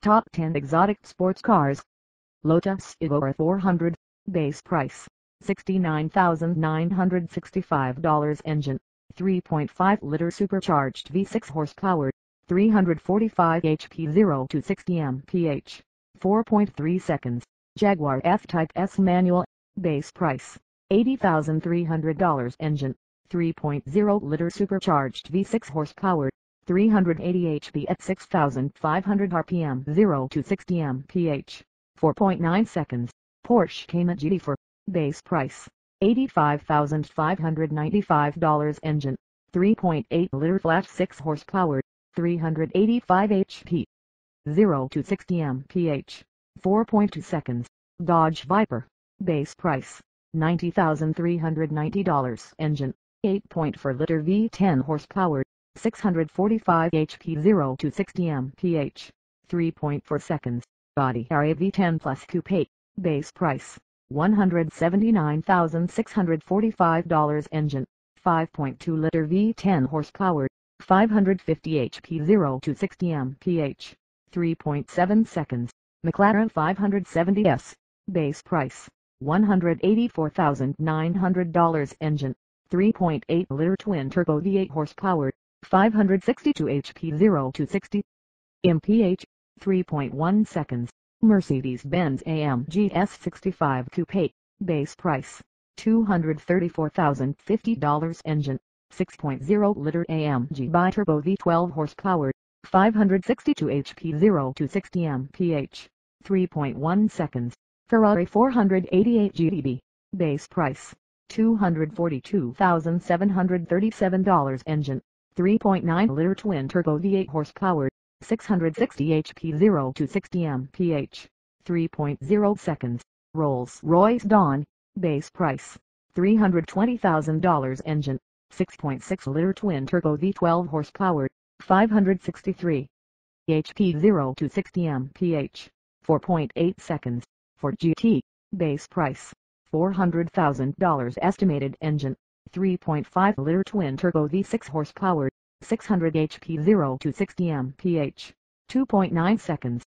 Top 10 exotic sports cars. Lotus Evora 400, base price, $69,965 engine, 3.5-liter supercharged V6 horsepower, 345 HP 0 to 60 mph, 4.3 seconds, Jaguar F-Type S manual, base price, $80,300 engine, 3.0-liter supercharged V6 horsepower, 380 HP at 6,500 RPM 0 to 60 mph, 4.9 seconds. Porsche Cayman GT4, base price, $85,595 engine, 3.8-liter flat 6 horsepower, 385 HP, 0 to 60 mph, 4.2 seconds. Dodge Viper, base price, $90,390 engine, 8.4-liter V10 horsepower, 645 HP 0 to 60 mph, 3.4 seconds, Audi R8 V10 plus coupe, base price, $179,645 engine, 5.2 liter V10 horsepower, 550 HP 0 to 60 mph, 3.7 seconds, McLaren 570S, base price, $184,900 engine, 3.8 liter twin turbo V8 horsepower, 562 HP 0 to 60 mph, 3.1 seconds. Mercedes-Benz AMG S65 Coupe, base price, $234,050 engine, 6.0-liter AMG bi-turbo V12 horsepower, 562 HP 0 to 60 mph, 3.1 seconds. Ferrari 488 GTB, base price, $242,737 engine, 3.9-liter twin-turbo V8 horsepower, 660 HP 0 to 60 mph, 3.0 seconds. Rolls-Royce Dawn, base price, $320,000 engine, 6.6-liter twin-turbo V12 horsepower, 563 HP 0 to 60 mph, 4.8 seconds. Ford GT, base price, $400,000 estimated engine, 3.5-liter twin-turbo V6 horsepower, 600 HP 0 to 60 mph, 2.9 seconds.